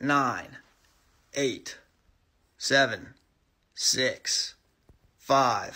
nine, eight, seven, six, five,